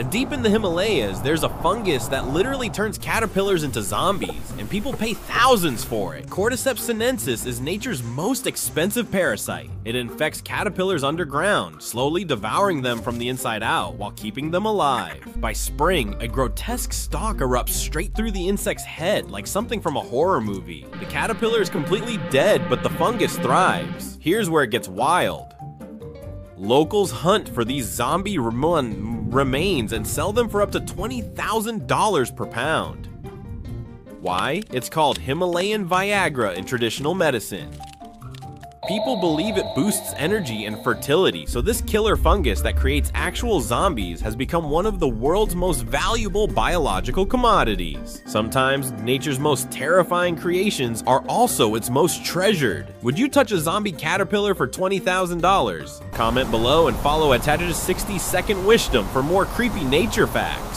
And deep in the Himalayas, there's a fungus that literally turns caterpillars into zombies, and people pay thousands for it. Cordyceps sinensis is nature's most expensive parasite. It infects caterpillars underground, slowly devouring them from the inside out while keeping them alive. By spring, a grotesque stalk erupts straight through the insect's head like something from a horror movie. The caterpillar is completely dead, but the fungus thrives. Here's where it gets wild. Locals hunt for these zombie rem remains and sell them for up to $20,000 per pound. Why? It's called Himalayan Viagra in traditional medicine. People believe it boosts energy and fertility, so this killer fungus that creates actual zombies has become one of the world's most valuable biological commodities. Sometimes, nature's most terrifying creations are also its most treasured. Would you touch a zombie caterpillar for $20,000? Comment below and follow at 60 Second Wisdom for more creepy nature facts.